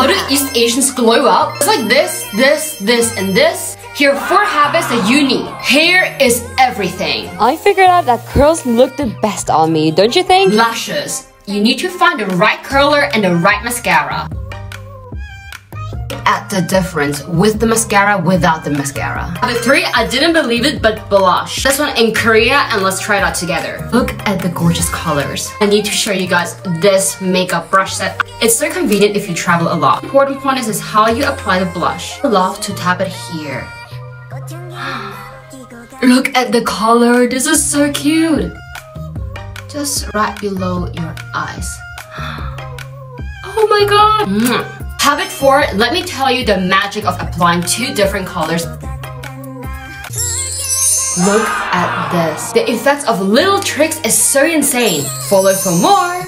How do East Asians glow up? It's like this, this, this, and this. Here are four habits that you need. Hair is everything. I figured out that curls look the best on me, don't you think? Lashes. You need to find the right curler and the right mascara. At the difference with the mascara without the mascara. The three, I didn't believe it, but blush. This one in Korea and let's try it out together. Look at the gorgeous colors. I need to show you guys this makeup brush set. It's so convenient if you travel a lot. Important point is, is how you apply the blush. I love to tap it here. Look at the color, this is so cute. Just right below your eyes. Oh my god! Habit 4, let me tell you the magic of applying two different colors. Look at this. The effects of little tricks is so insane. Follow for more.